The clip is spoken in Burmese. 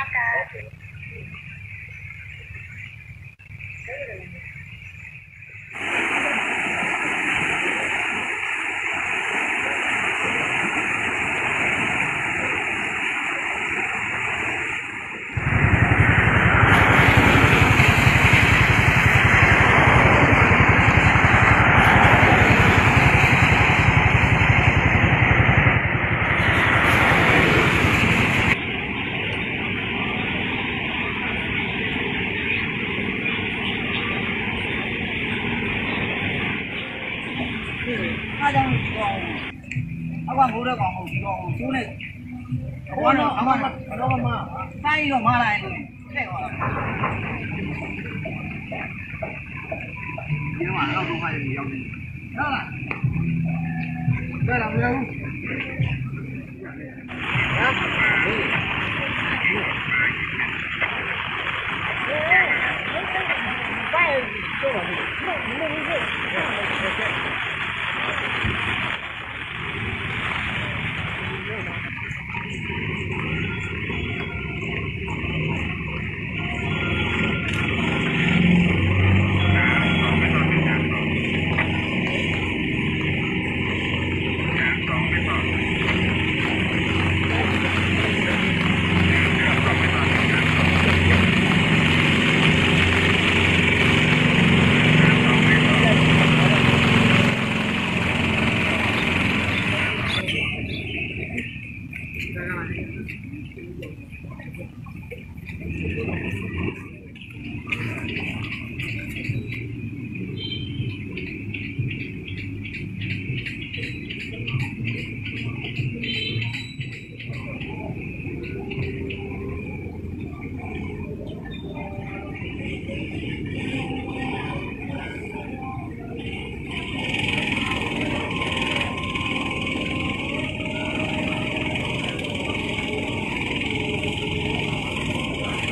ဟု တ်ကဲ့အားကြောင့်တော့အကွာမိုးတဲ့ကောင်ဟုတ်ပြီးတော့ကျိုးနေအကွာတော့အကွာတော့မတိုင်းတော့မလာရင်တဲ့ဟောဒီမှာတော့တော့ခိုင်းနေရောက်နေဟုတ်လားတဲ့လားမရဘူး da galera.